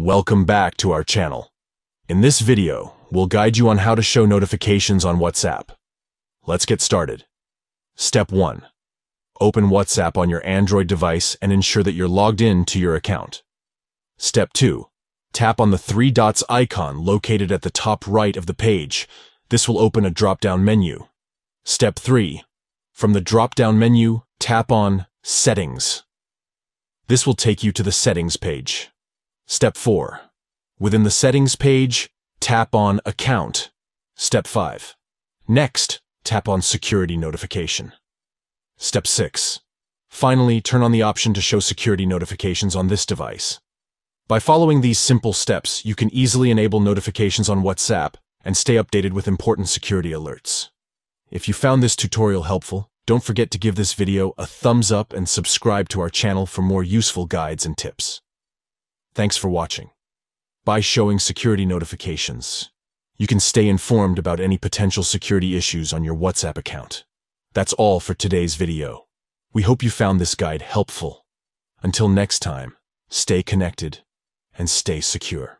Welcome back to our channel. In this video, we'll guide you on how to show notifications on WhatsApp. Let's get started. Step 1. Open WhatsApp on your Android device and ensure that you're logged in to your account. Step 2. Tap on the three dots icon located at the top right of the page. This will open a drop-down menu. Step 3. From the drop-down menu, tap on Settings. This will take you to the Settings page. Step 4. Within the Settings page, tap on Account. Step 5. Next, tap on Security Notification. Step 6. Finally, turn on the option to show security notifications on this device. By following these simple steps, you can easily enable notifications on WhatsApp and stay updated with important security alerts. If you found this tutorial helpful, don't forget to give this video a thumbs up and subscribe to our channel for more useful guides and tips. Thanks for watching. By showing security notifications, you can stay informed about any potential security issues on your WhatsApp account. That's all for today's video. We hope you found this guide helpful. Until next time, stay connected and stay secure.